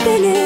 spinning